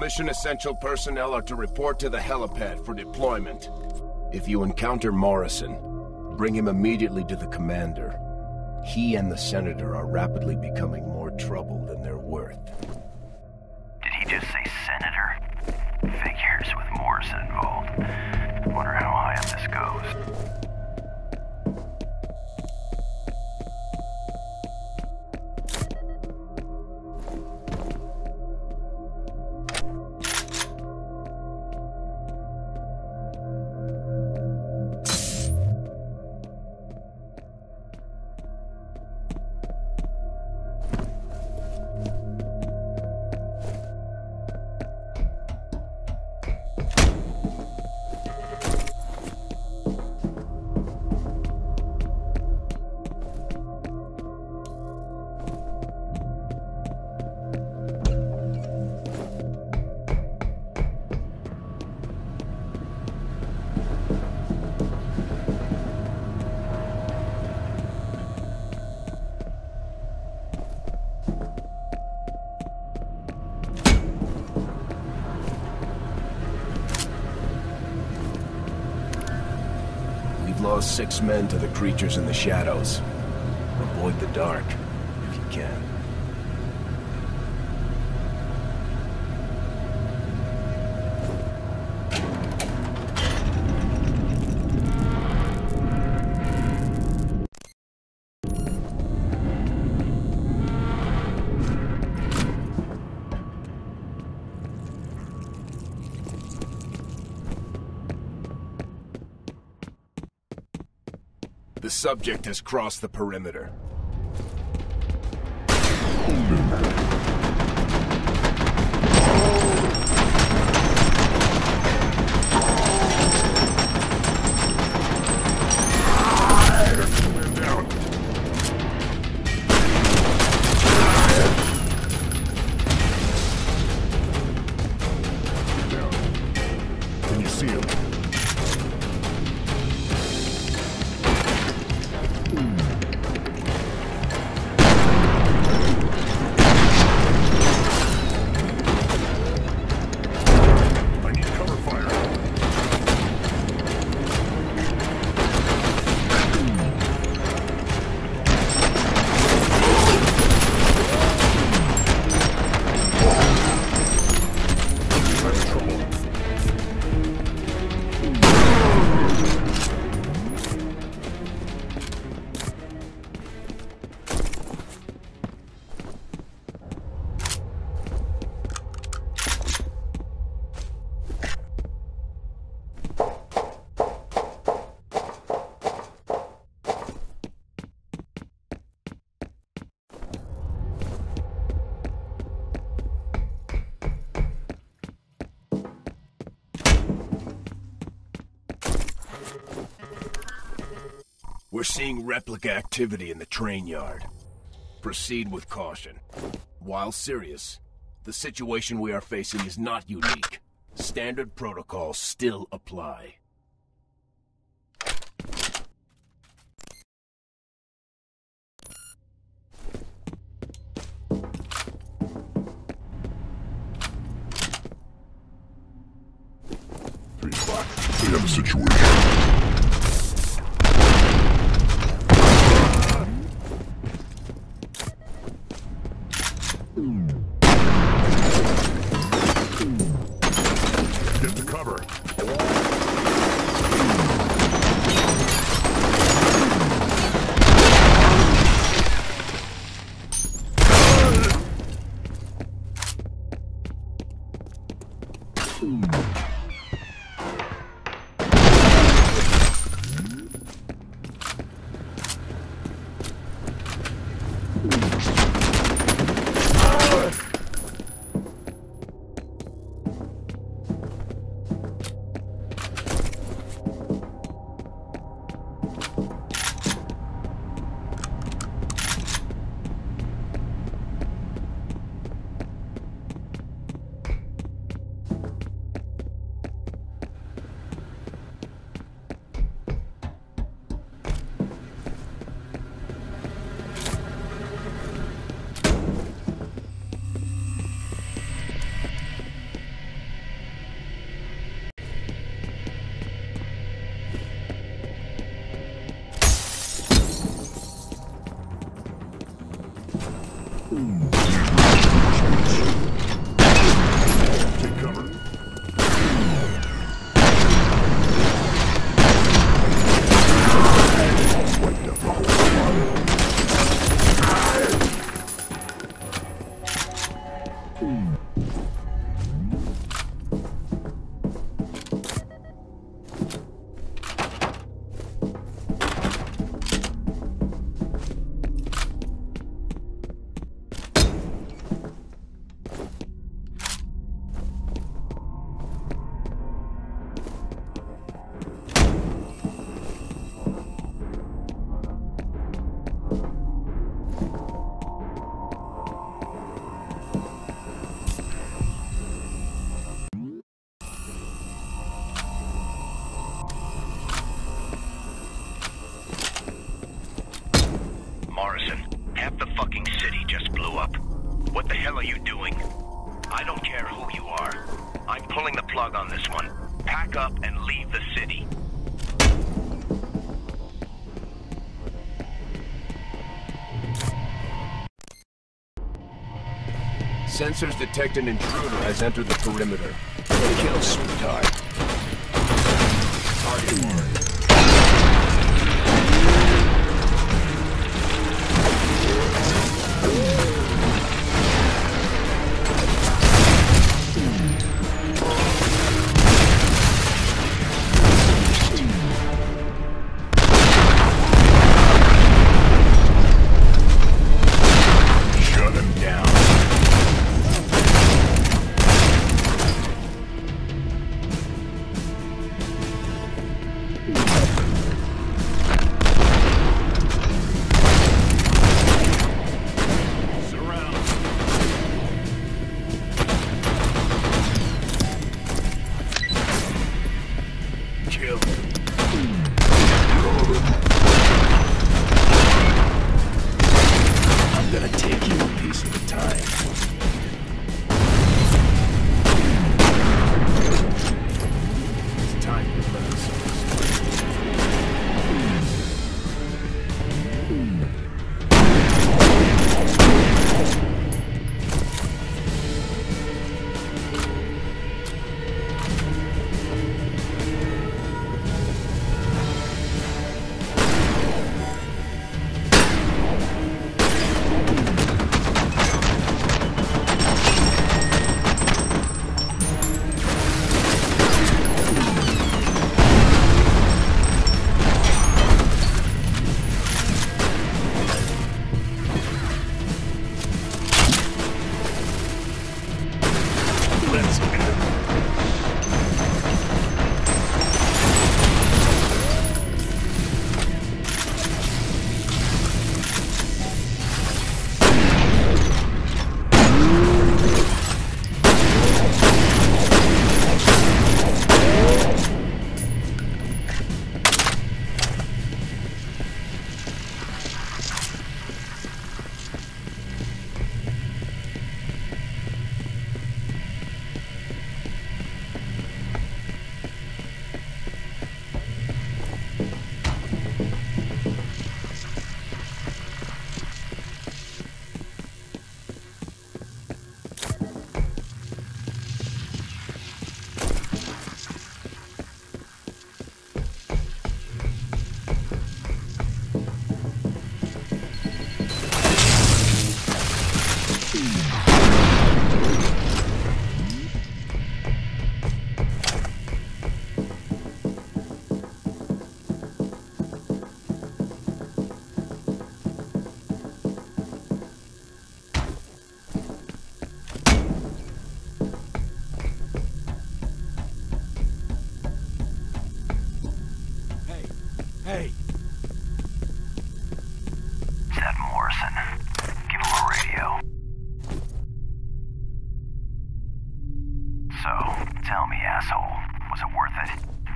Mission essential personnel are to report to the helipad for deployment. If you encounter Morrison, bring him immediately to the commander. He and the senator are rapidly becoming more trouble than they're worth. Did he just say senator? Figures with Morrison involved. Wonder how high up this goes. Lost six men to the creatures in the shadows. Avoid the dark, if you can. The subject has crossed the perimeter. We're seeing replica activity in the train yard. Proceed with caution. While serious, the situation we are facing is not unique. Standard protocols still apply. Three o'clock. We have a situation. Half the fucking city just blew up. What the hell are you doing? I don't care who you are. I'm pulling the plug on this one. Pack up and leave the city. Sensors detect an intruder has entered the perimeter. Kill, sweetheart. Target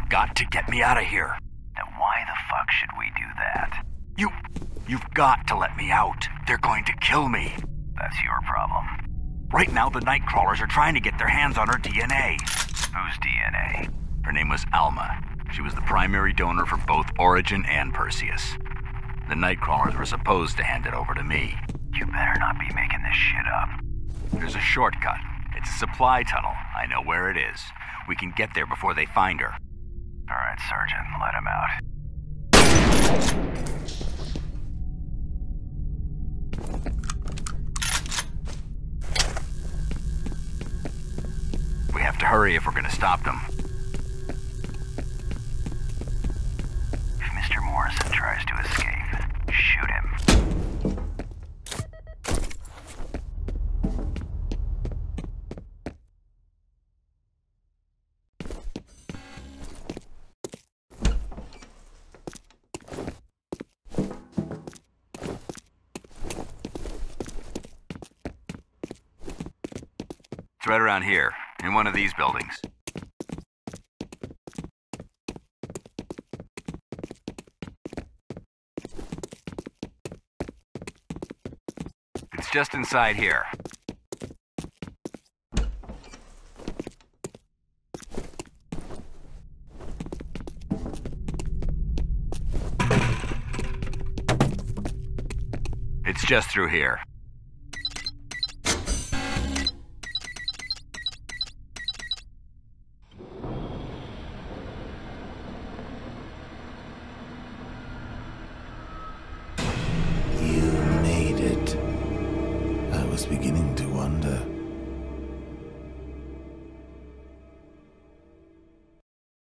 got to get me out of here. Then why the fuck should we do that? You, you've got to let me out. They're going to kill me. That's your problem. Right now, the Nightcrawlers are trying to get their hands on her DNA. Whose DNA? Her name was Alma. She was the primary donor for both Origin and Perseus. The Nightcrawlers were supposed to hand it over to me. You better not be making this shit up. There's a shortcut. It's a supply tunnel. I know where it is. We can get there before they find her. Right, Sergeant, let him out. We have to hurry if we're gonna stop them. If Mr. Morrison tries to escape, shoot him. Right around here, in one of these buildings. It's just inside here. It's just through here.